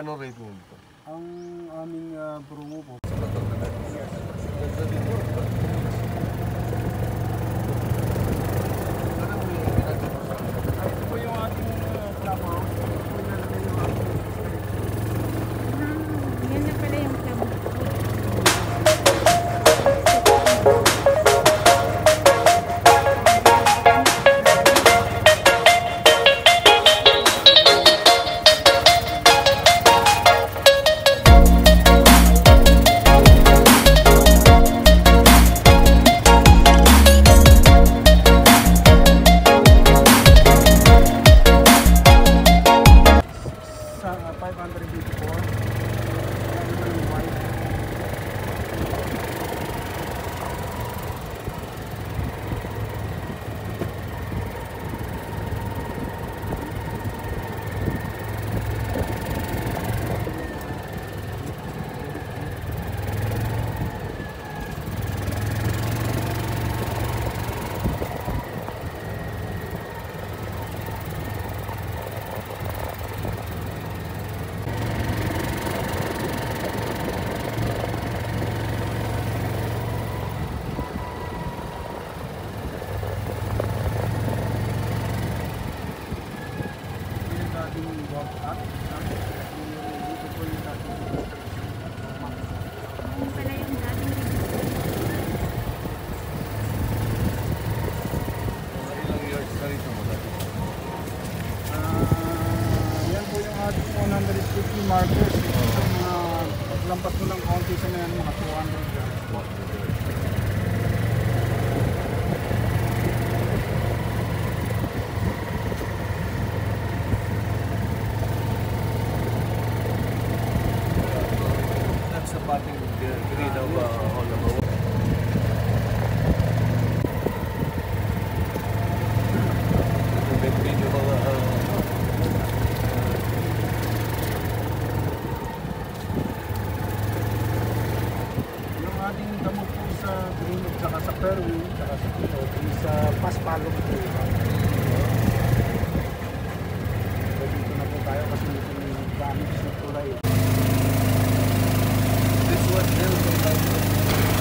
Magkano rate mo dito? Ang aming uh, promo po,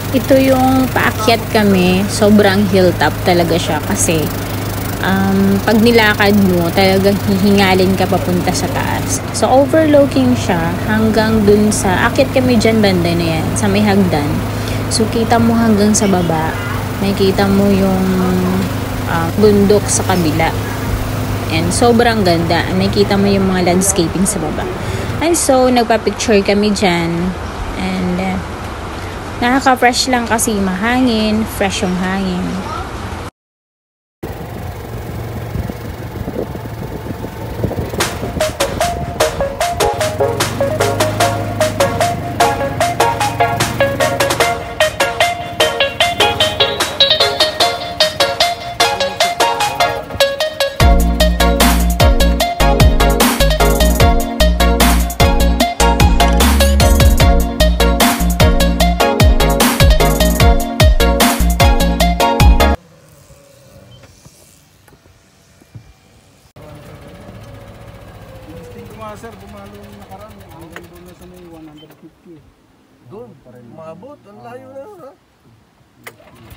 Ito yung paakyat kami, sobrang hilltop talaga siya kasi um, pag nilakad mo, talagang hihingalin ka papunta sa taas. So, overlooking siya hanggang dun sa, akyat kami dyan banda na yan, sa may hagdan. So, kita mo hanggang sa baba, makikita mo yung ah, bundok sa kabila. And sobrang ganda. Nakita mo yung mga landscaping sa baba. And so, nagpa-picture kami dyan. Nakaka-fresh lang kasi mahangin, fresh yung hangin. Maabot. Ang layo na yun, ha?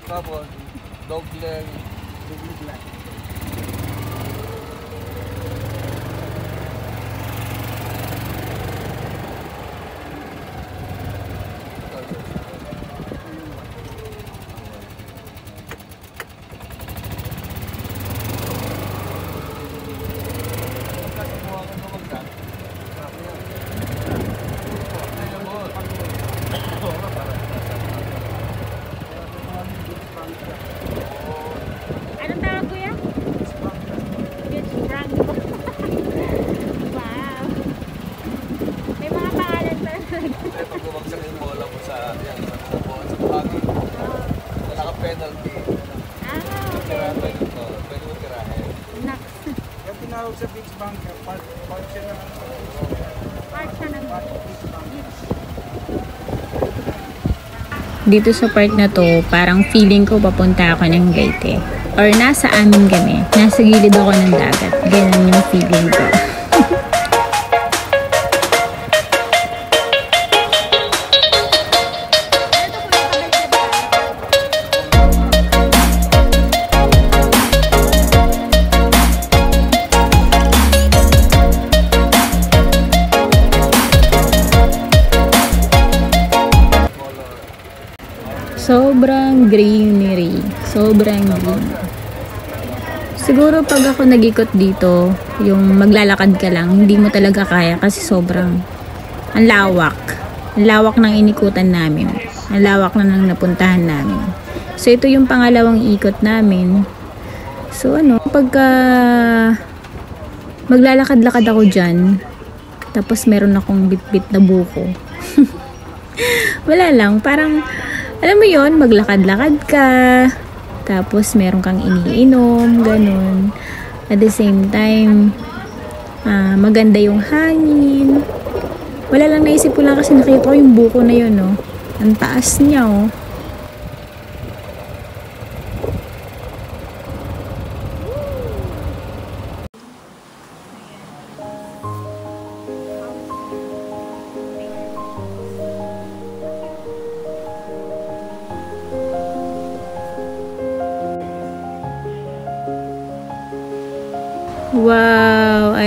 Tapos, dog leg. Biglig lang. Anong tawag kuya? Beach Frank. wow. May mga pangalan talaga. Eh, pag bumagsak yung bola mo sa, yan, sa, sa bola, sa buhagi, na naka-penalty. Ah, okay. Tirahan mo yun, no? Pwede mo tirahin. Naks. Yung tinawag sa beach bank, part, part siya na Part siya ng part of beach bank. Dito sa part na to, parang feeling ko papunta ako ng Leyte. Or nasa amin kami. Nasa gilid ako ng dagat. Ganun yung feeling ko. Sobrang greenery. Sobrang green. Siguro pag ako nag-ikot dito, yung maglalakad ka lang, hindi mo talaga kaya kasi sobrang ang lawak. Ang lawak ng inikutan namin. Ang lawak na ng napuntahan namin. So ito yung pangalawang ikot namin. So ano, pagka maglalakad-lakad ako dyan, tapos meron akong bit-bit na buko. Wala lang, parang alam mo yon maglakad-lakad ka, tapos meron kang iniinom, ganun. At the same time, ah, maganda yung hangin. Wala lang naisip ko lang kasi nakita ko yung buko na yun, no. Ang taas niya, oh.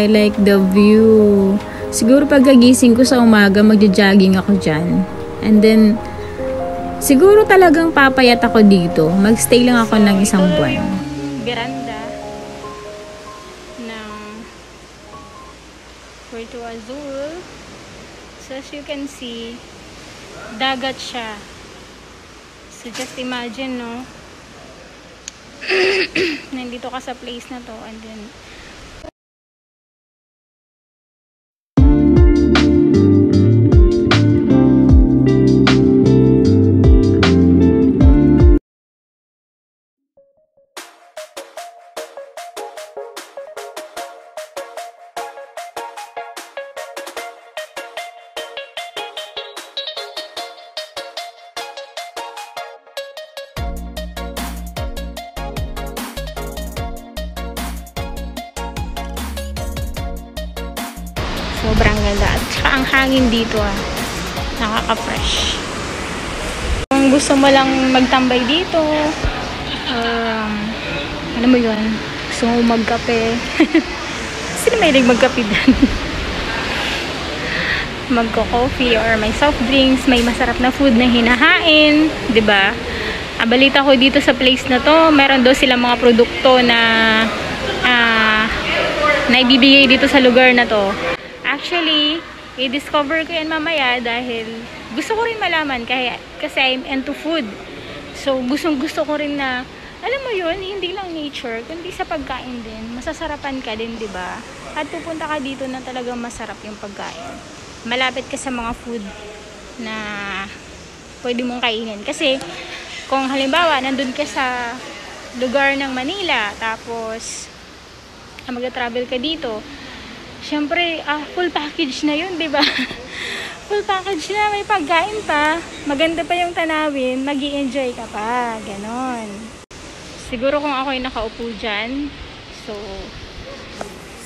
Like the view. Siguro pagkagising ko sa umaga, magja-jogging ako dyan. And then, siguro talagang papayat ako dito. Magstay lang ako ng isang buwan. Veranda ng Puerto Azul. So as you can see, dagat siya. So just imagine, no? Nandito ka sa place na to and then Sobrang ganda. At saka ang hangin dito ah. Nakaka-fresh. Kung gusto mo lang magtambay dito, um, ano mo yun? Gusto mo magkape. Sino may magkape dyan? Magko-coffee or may soft drinks, may masarap na food na hinahain, 'di ba? Ah, balita ko dito sa place na to, meron daw silang mga produkto na ah, na ibibigay dito sa lugar na to. Actually, i-discover ko yan mamaya dahil gusto ko rin malaman kaya, kasi I'm into food. So, gustong gusto ko rin na, alam mo yun, hindi lang nature, kundi sa pagkain din. Masasarapan ka din, di ba? At pupunta ka dito na talagang masarap yung pagkain. Malapit ka sa mga food na pwede mong kainin. Kasi, kung halimbawa, nandun ka sa lugar ng Manila, tapos, mag-travel ka dito, syempre, ah, full package na yun, di ba? full package na, may pagkain pa, maganda pa yung tanawin, mag enjoy ka pa, ganon. Siguro kung ako ay nakaupo dyan, so,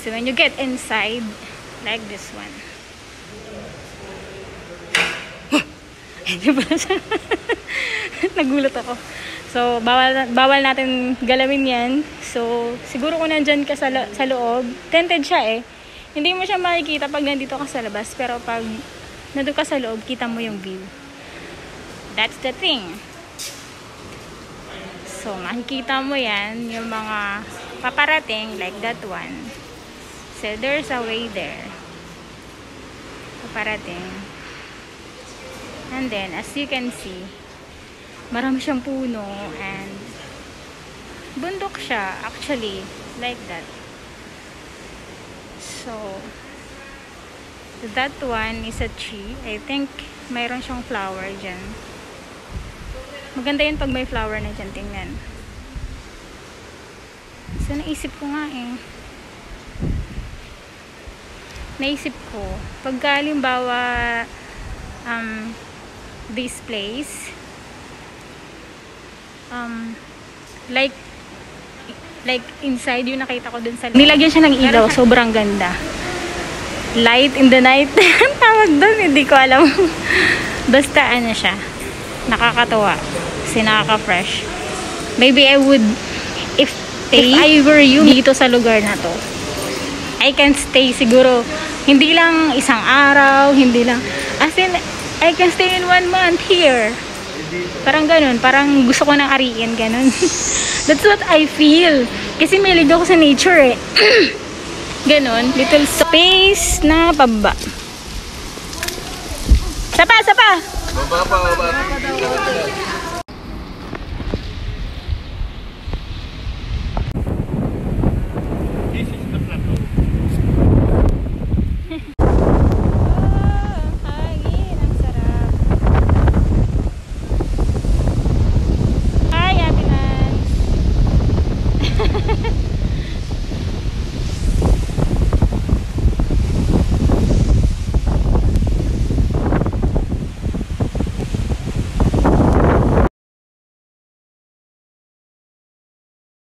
so when you get inside, like this one. Nagulat ako. So, bawal, bawal natin galawin yan. So, siguro kung nandyan ka sa, lo- sa loob, tented siya eh. Hindi mo siya makikita pag nandito ka sa labas. Pero pag nandito ka sa loob, kita mo yung view. That's the thing. So, makikita mo yan, yung mga paparating like that one. So, there's a way there. Paparating. And then, as you can see, marami siyang puno and bundok siya actually like that so that one is a tree. I think mayroon siyang flower dyan. Maganda yun pag may flower na dyan tingnan. So naisip ko nga eh. Naisip ko pag halimbawa um, this place um, like like inside yung nakita ko dun sa nilagyan siya ng ilaw sobrang ganda. Light in the night. Tawag dun hindi ko alam. Basta ano siya nakakatawa kasi nakaka-fresh. Maybe I would if, if I were you. dito sa lugar na to I can stay siguro hindi lang isang araw hindi lang as in I can stay in one month here Parang ganun. Parang gusto ko nang ariin. Ganun. That's what I feel. Kasi may lido ako sa nature eh. ganun. Little space na pababa. Sapa, sapa! Baba baba.